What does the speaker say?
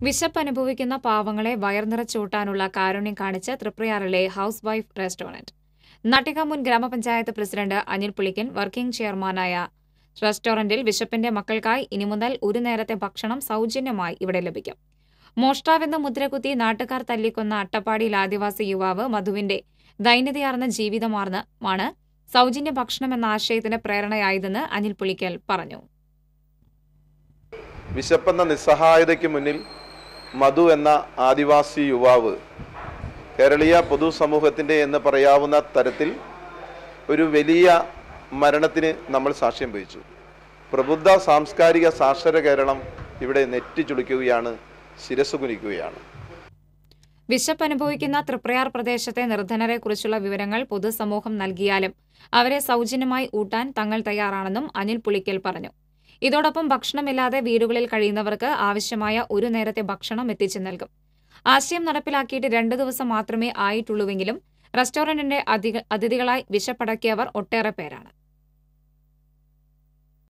വിശപ്പ് അനുഭവിക്കുന്ന പാവങ്ങളെ വയർ നിറച്ചൂട്ടാനുള്ള കാരുണ്യം കാണിച്ച് തൃപ്രയാറിലെ ഹൌസ് വൈഫ് റെസ്റ്റോറന്റ്. നട്ടിക മുൻ ഗ്രാമപഞ്ചായത്ത് പ്രസിഡന്റ് അനിൽ പുളിക്കൻ വർക്കിംഗ് ചെയർമാനായ റെസ്റ്റോറന്റിൽ വിശപ്പിന്റെ മക്കൾക്കായി ഇനി മുതൽ ഒരു നേരത്തെ ഭക്ഷണം സൗജന്യമായി ഇവിടെ ലഭിക്കും. മോഷ്ടാവെന്ന് മുദ്രകുത്തി നാട്ടുകാർ തല്ലിക്കൊന്ന അട്ടപ്പാടിയിൽ ആദിവാസി യുവാവ് മധുവിന്റെ ദൈന്യതയാർന്ന ജീവിതമാർന്നാണ് സൗജന്യ ഭക്ഷണം എന്ന ആശയത്തിന് പ്രേരണയായതെന്ന് അനിൽ പുളിക്കൽ പറഞ്ഞു. വിശപ്പെന്ന നിസ്സഹായതയ്ക്ക് മുന്നിൽ മധു എന്ന ആദിവാസി യുവാവ് കേരളീയ പൊതുസമൂഹത്തിന്റെ എന്ന് പറയാവുന്ന തരത്തിൽ ഒരു വലിയ മരണത്തിന് നമ്മൾ സാക്ഷ്യം വഹിച്ചു. പ്രബുദ്ധ സാംസ്കാരിക സാക്ഷര കേരളം ഇവിടെ നെറ്റി ചുളിക്കുകയാണ് ശിരസ് കുനിക്കുകയാണ്. വിശപ്പ് അനുഭവിക്കുന്ന തൃപ്രയാർ പ്രദേശത്തെ നിർധനരെക്കുറിച്ചുള്ള വിവരങ്ങൾ പൊതുസമൂഹം നൽകിയാലും അവരെ സൗജന്യമായി ഊട്ടാൻ തങ്ങൾ തയ്യാറാണെന്നും അനിൽ പുളിക്കൽ പറഞ്ഞു. ഇതോടൊപ്പം ഭക്ഷണമില്ലാതെ വീടുകളിൽ കഴിയുന്നവർക്ക് ആവശ്യമായ ഒരു നേരത്തെ ഭക്ഷണം എത്തിച്ചു നൽകും. ആശയം നടപ്പിലാക്കിയിട്ട് രണ്ടു ദിവസം മാത്രമേ ആയിട്ടുള്ളൂവെങ്കിലും റെസ്റ്റോറന്റിന്റെ അതിഥികളായി വിശപ്പടക്കിയവർ ഒട്ടേറെ പേരാണ്.